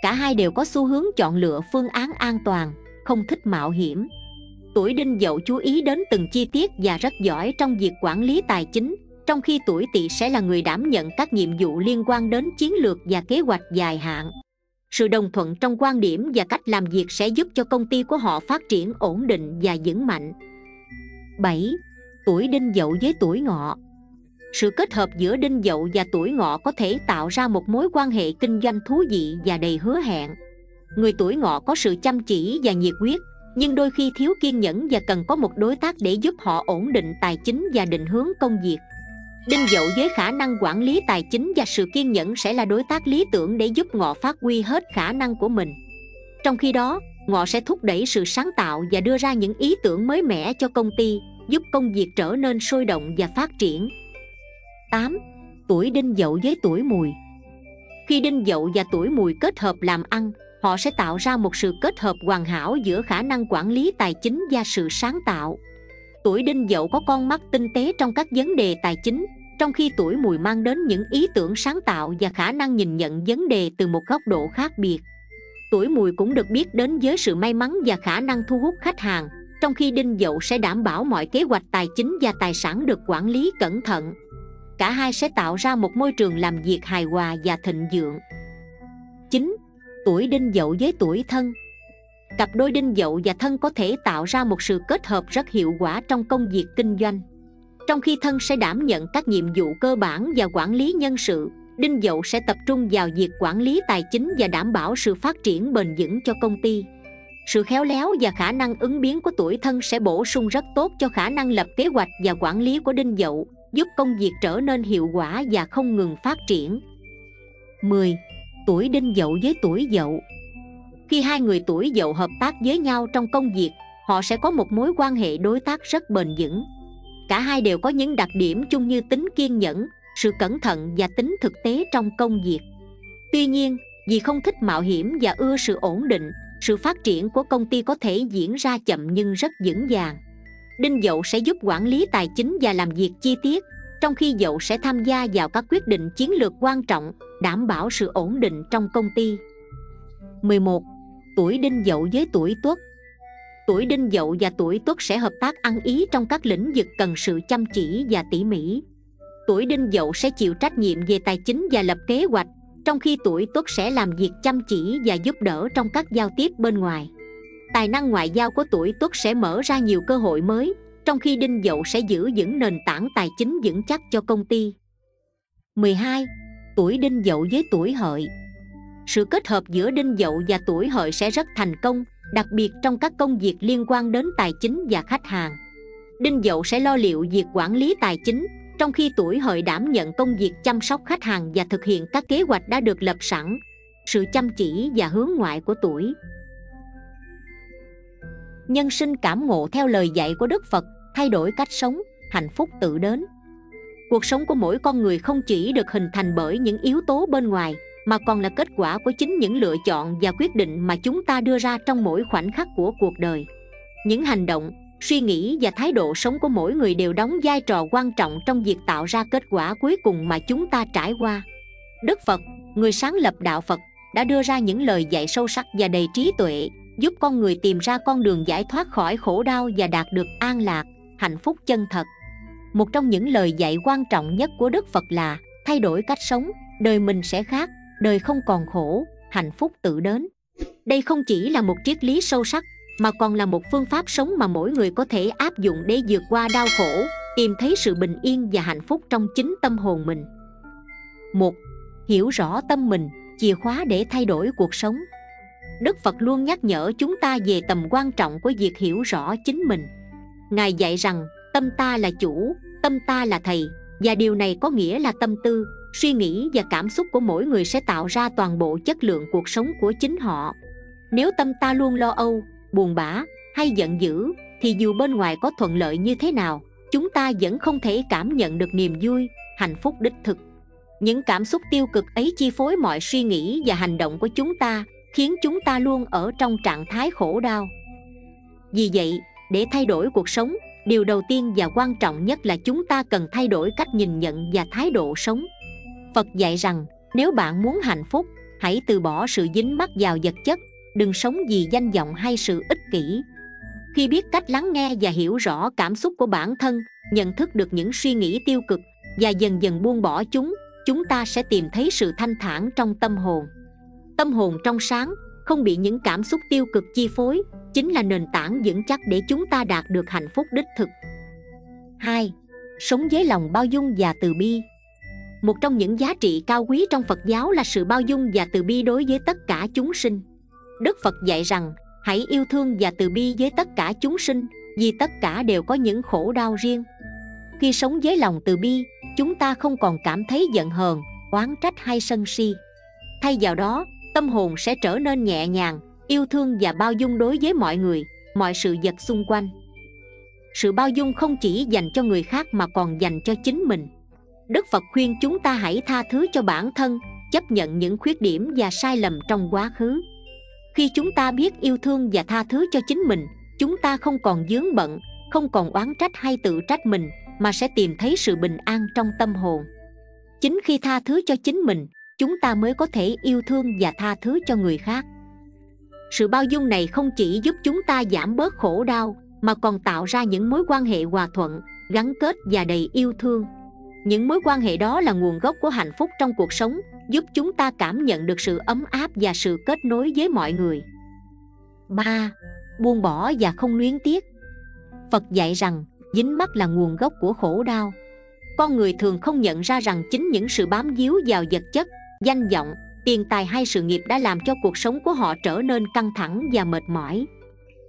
Cả hai đều có xu hướng chọn lựa phương án an toàn, không thích mạo hiểm. Tuổi đinh dậu chú ý đến từng chi tiết và rất giỏi trong việc quản lý tài chính trong khi tuổi tỵ sẽ là người đảm nhận các nhiệm vụ liên quan đến chiến lược và kế hoạch dài hạn sự đồng thuận trong quan điểm và cách làm việc sẽ giúp cho công ty của họ phát triển ổn định và vững mạnh. 7. Tuổi đinh dậu với tuổi ngọ. Sự kết hợp giữa đinh dậu và tuổi ngọ có thể tạo ra một mối quan hệ kinh doanh thú vị và đầy hứa hẹn. Người tuổi ngọ có sự chăm chỉ và nhiệt huyết, nhưng đôi khi thiếu kiên nhẫn và cần có một đối tác để giúp họ ổn định tài chính và định hướng công việc. Đinh Dậu với khả năng quản lý tài chính và sự kiên nhẫn sẽ là đối tác lý tưởng để giúp Ngọ phát huy hết khả năng của mình. Trong khi đó, Ngọ sẽ thúc đẩy sự sáng tạo và đưa ra những ý tưởng mới mẻ cho công ty, giúp công việc trở nên sôi động và phát triển. 8. Tuổi Đinh Dậu với tuổi Mùi Khi Đinh Dậu và tuổi Mùi kết hợp làm ăn, họ sẽ tạo ra một sự kết hợp hoàn hảo giữa khả năng quản lý tài chính và sự sáng tạo tuổi đinh dậu có con mắt tinh tế trong các vấn đề tài chính trong khi tuổi mùi mang đến những ý tưởng sáng tạo và khả năng nhìn nhận vấn đề từ một góc độ khác biệt. Tuổi mùi cũng được biết đến với sự may mắn và khả năng thu hút khách hàng, trong khi đinh dậu sẽ đảm bảo mọi kế hoạch tài chính và tài sản được quản lý cẩn thận. Cả hai sẽ tạo ra một môi trường làm việc hài hòa và thịnh vượng. 9. Tuổi đinh dậu với tuổi thân. Cặp đôi đinh dậu và thân có thể tạo ra một sự kết hợp rất hiệu quả trong công việc kinh doanh trong khi thân sẽ đảm nhận các nhiệm vụ cơ bản và quản lý nhân sự, đinh dậu sẽ tập trung vào việc quản lý tài chính và đảm bảo sự phát triển bền vững cho công ty. Sự khéo léo và khả năng ứng biến của tuổi thân sẽ bổ sung rất tốt cho khả năng lập kế hoạch và quản lý của đinh dậu, giúp công việc trở nên hiệu quả và không ngừng phát triển. 10. Tuổi đinh dậu với tuổi dậu. Khi hai người tuổi dậu hợp tác với nhau trong công việc, họ sẽ có một mối quan hệ đối tác rất bền vững cả hai đều có những đặc điểm chung như tính kiên nhẫn, sự cẩn thận và tính thực tế trong công việc. Tuy nhiên, vì không thích mạo hiểm và ưa sự ổn định, sự phát triển của công ty có thể diễn ra chậm nhưng rất vững vàng. Đinh dậu sẽ giúp quản lý tài chính và làm việc chi tiết, trong khi dậu sẽ tham gia vào các quyết định chiến lược quan trọng, đảm bảo sự ổn định trong công ty. 11 tuổi đinh dậu với tuổi tuất tuổi đinh dậu và tuổi tuất sẽ hợp tác ăn ý trong các lĩnh vực cần sự chăm chỉ và tỉ mỉ. Tuổi đinh dậu sẽ chịu trách nhiệm về tài chính và lập kế hoạch, trong khi tuổi tuất sẽ làm việc chăm chỉ và giúp đỡ trong các giao tiếp bên ngoài. Tài năng ngoại giao của tuổi tuất sẽ mở ra nhiều cơ hội mới, trong khi đinh dậu sẽ giữ vững nền tảng tài chính vững chắc cho công ty. 12. Tuổi đinh dậu với tuổi hợi. Sự kết hợp giữa đinh dậu và tuổi hợi sẽ rất thành công đặc biệt trong các công việc liên quan đến tài chính và khách hàng. Đinh dậu sẽ lo liệu việc quản lý tài chính, trong khi tuổi hợi đảm nhận công việc chăm sóc khách hàng và thực hiện các kế hoạch đã được lập sẵn, sự chăm chỉ và hướng ngoại của tuổi. Nhân sinh cảm ngộ theo lời dạy của đức phật, thay đổi cách sống, hạnh phúc tự đến. Cuộc sống của mỗi con người không chỉ được hình thành bởi những yếu tố bên ngoài mà còn là kết quả của chính những lựa chọn và quyết định mà chúng ta đưa ra trong mỗi khoảnh khắc của cuộc đời. Những hành động, suy nghĩ và thái độ sống của mỗi người đều đóng vai trò quan trọng trong việc tạo ra kết quả cuối cùng mà chúng ta trải qua. Đức phật, người sáng lập đạo phật, đã đưa ra những lời dạy sâu sắc và đầy trí tuệ, giúp con người tìm ra con đường giải thoát khỏi khổ đau và đạt được an lạc, hạnh phúc chân thật. Một trong những lời dạy quan trọng nhất của đức phật là, thay đổi cách sống, đời mình sẽ khác đời không còn khổ, hạnh phúc tự đến. Đây không chỉ là một triết lý sâu sắc, mà còn là một phương pháp sống mà mỗi người có thể áp dụng để vượt qua đau khổ, tìm thấy sự bình yên và hạnh phúc trong chính tâm hồn mình. Một, hiểu rõ tâm mình, chìa khóa để thay đổi cuộc sống. Đức phật luôn nhắc nhở chúng ta về tầm quan trọng của việc hiểu rõ chính mình. Ngài dạy rằng, tâm ta là chủ, tâm ta là thầy, và điều này có nghĩa là tâm tư suy nghĩ và cảm xúc của mỗi người sẽ tạo ra toàn bộ chất lượng cuộc sống của chính họ. Nếu tâm ta luôn lo âu, buồn bã, hay giận dữ, thì dù bên ngoài có thuận lợi như thế nào, chúng ta vẫn không thể cảm nhận được niềm vui, hạnh phúc đích thực. Những cảm xúc tiêu cực ấy chi phối mọi suy nghĩ và hành động của chúng ta, khiến chúng ta luôn ở trong trạng thái khổ đau. Vì vậy, để thay đổi cuộc sống, điều đầu tiên và quan trọng nhất là chúng ta cần thay đổi cách nhìn nhận và thái độ sống phật dạy rằng, nếu bạn muốn hạnh phúc, hãy từ bỏ sự dính mắc vào vật chất, đừng sống vì danh vọng hay sự ích kỷ. Khi biết cách lắng nghe và hiểu rõ cảm xúc của bản thân, nhận thức được những suy nghĩ tiêu cực và dần dần buông bỏ chúng chúng ta sẽ tìm thấy sự thanh thản trong tâm hồn. Tâm hồn trong sáng, không bị những cảm xúc tiêu cực chi phối, chính là nền tảng vững chắc để chúng ta đạt được hạnh phúc đích thực. 2. Sống với lòng bao dung và từ bi. Một trong những giá trị cao quý trong Phật giáo là sự bao dung và từ bi đối với tất cả chúng sinh. Đức Phật dạy rằng, hãy yêu thương và từ bi với tất cả chúng sinh, vì tất cả đều có những khổ đau riêng. Khi sống với lòng từ bi, chúng ta không còn cảm thấy giận hờn, oán trách hay sân si. Thay vào đó, tâm hồn sẽ trở nên nhẹ nhàng, yêu thương và bao dung đối với mọi người, mọi sự vật xung quanh. Sự bao dung không chỉ dành cho người khác mà còn dành cho chính mình đức phật khuyên chúng ta hãy tha thứ cho bản thân, chấp nhận những khuyết điểm và sai lầm trong quá khứ. Khi chúng ta biết yêu thương và tha thứ cho chính mình, chúng ta không còn dướng bận, không còn oán trách hay tự trách mình, mà sẽ tìm thấy sự bình an trong tâm hồn. Chính khi tha thứ cho chính mình, chúng ta mới có thể yêu thương và tha thứ cho người khác. Sự bao dung này không chỉ giúp chúng ta giảm bớt khổ đau, mà còn tạo ra những mối quan hệ hòa thuận, gắn kết và đầy yêu thương những mối quan hệ đó là nguồn gốc của hạnh phúc trong cuộc sống, giúp chúng ta cảm nhận được sự ấm áp và sự kết nối với mọi người. 3. Buông bỏ và không luyến tiếc. Phật dạy rằng, dính mắc là nguồn gốc của khổ đau. Con người thường không nhận ra rằng chính những sự bám víu vào vật chất, danh vọng, tiền tài hay sự nghiệp đã làm cho cuộc sống của họ trở nên căng thẳng và mệt mỏi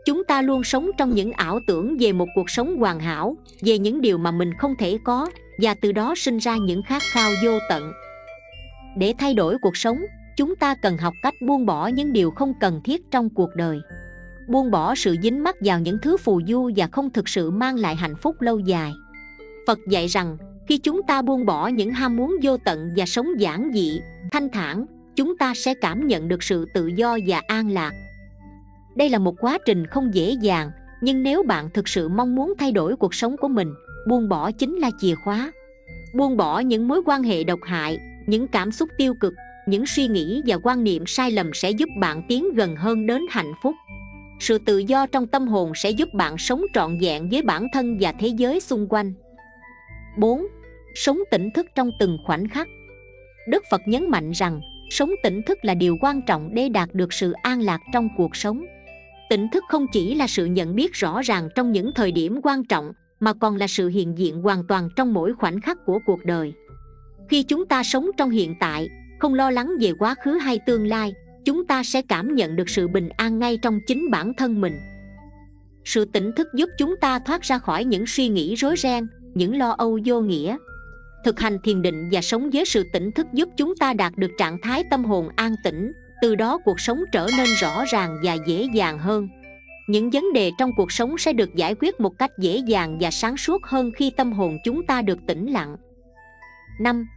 chúng ta luôn sống trong những ảo tưởng về một cuộc sống hoàn hảo, về những điều mà mình không thể có, và từ đó sinh ra những khát khao vô tận. Để thay đổi cuộc sống, chúng ta cần học cách buông bỏ những điều không cần thiết trong cuộc đời. Buông bỏ sự dính mắc vào những thứ phù du và không thực sự mang lại hạnh phúc lâu dài. Phật dạy rằng, khi chúng ta buông bỏ những ham muốn vô tận và sống giản dị, thanh thản, chúng ta sẽ cảm nhận được sự tự do và an lạc đây là một quá trình không dễ dàng, nhưng nếu bạn thực sự mong muốn thay đổi cuộc sống của mình, buông bỏ chính là chìa khóa. Buông bỏ những mối quan hệ độc hại, những cảm xúc tiêu cực, những suy nghĩ và quan niệm sai lầm sẽ giúp bạn tiến gần hơn đến hạnh phúc. Sự tự do trong tâm hồn sẽ giúp bạn sống trọn vẹn với bản thân và thế giới xung quanh. 4. Sống tỉnh thức trong từng khoảnh khắc. Đức Phật nhấn mạnh rằng, sống tỉnh thức là điều quan trọng để đạt được sự an lạc trong cuộc sống tỉnh thức không chỉ là sự nhận biết rõ ràng trong những thời điểm quan trọng, mà còn là sự hiện diện hoàn toàn trong mỗi khoảnh khắc của cuộc đời. Khi chúng ta sống trong hiện tại, không lo lắng về quá khứ hay tương lai, chúng ta sẽ cảm nhận được sự bình an ngay trong chính bản thân mình. Sự tỉnh thức giúp chúng ta thoát ra khỏi những suy nghĩ rối ren, những lo âu vô nghĩa. Thực hành thiền định và sống với sự tỉnh thức giúp chúng ta đạt được trạng thái tâm hồn an tĩnh từ đó cuộc sống trở nên rõ ràng và dễ dàng hơn. Những vấn đề trong cuộc sống sẽ được giải quyết một cách dễ dàng và sáng suốt hơn khi tâm hồn chúng ta được tĩnh lặng. Năm,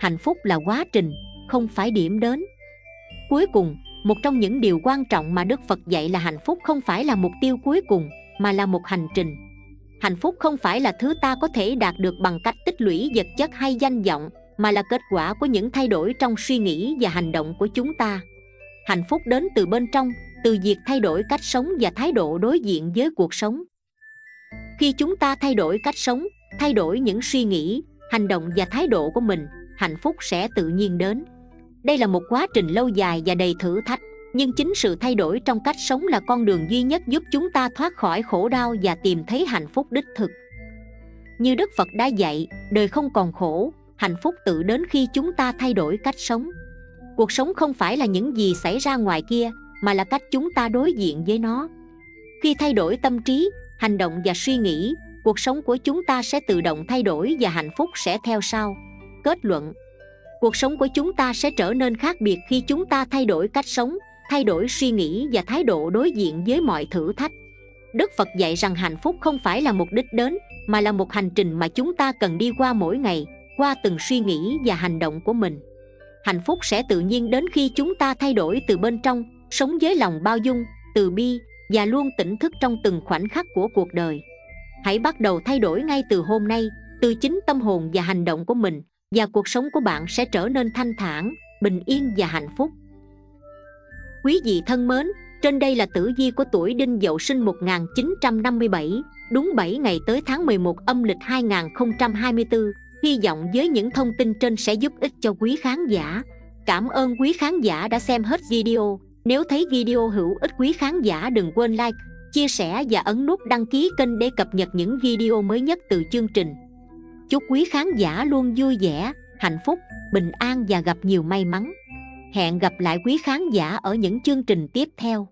hạnh phúc là quá trình, không phải điểm đến. Cuối cùng, một trong những điều quan trọng mà đức phật dạy là hạnh phúc không phải là mục tiêu cuối cùng, mà là một hành trình. Hạnh phúc không phải là thứ ta có thể đạt được bằng cách tích lũy vật chất hay danh vọng, mà là kết quả của những thay đổi trong suy nghĩ và hành động của chúng ta hạnh phúc đến từ bên trong, từ việc thay đổi cách sống và thái độ đối diện với cuộc sống. Khi chúng ta thay đổi cách sống, thay đổi những suy nghĩ, hành động và thái độ của mình, hạnh phúc sẽ tự nhiên đến. Đây là một quá trình lâu dài và đầy thử thách, nhưng chính sự thay đổi trong cách sống là con đường duy nhất giúp chúng ta thoát khỏi khổ đau và tìm thấy hạnh phúc đích thực. Như đức phật đã dạy, đời không còn khổ, hạnh phúc tự đến khi chúng ta thay đổi cách sống cuộc sống không phải là những gì xảy ra ngoài kia, mà là cách chúng ta đối diện với nó. Khi thay đổi tâm trí, hành động và suy nghĩ, cuộc sống của chúng ta sẽ tự động thay đổi và hạnh phúc sẽ theo sau. Kết luận, cuộc sống của chúng ta sẽ trở nên khác biệt khi chúng ta thay đổi cách sống, thay đổi suy nghĩ và thái độ đối diện với mọi thử thách. Đức phật dạy rằng hạnh phúc không phải là mục đích đến, mà là một hành trình mà chúng ta cần đi qua mỗi ngày, qua từng suy nghĩ và hành động của mình hạnh phúc sẽ tự nhiên đến khi chúng ta thay đổi từ bên trong, sống với lòng bao dung, từ bi và luôn tỉnh thức trong từng khoảnh khắc của cuộc đời. Hãy bắt đầu thay đổi ngay từ hôm nay, từ chính tâm hồn và hành động của mình và cuộc sống của bạn sẽ trở nên thanh thản, bình yên và hạnh phúc. Quý vị thân mến, trên đây là tử vi của tuổi đinh dậu sinh 1957 đúng 7 ngày tới tháng 11 âm lịch 2024 hy vọng với những thông tin trên sẽ giúp ích cho quý khán giả. Cảm ơn quý khán giả đã xem hết video. Nếu thấy video hữu ích quý khán giả đừng quên like, chia sẻ và ấn nút đăng ký kênh để cập nhật những video mới nhất từ chương trình. Chúc quý khán giả luôn vui vẻ, hạnh phúc, bình an và gặp nhiều may mắn. Hẹn gặp lại quý khán giả ở những chương trình tiếp theo.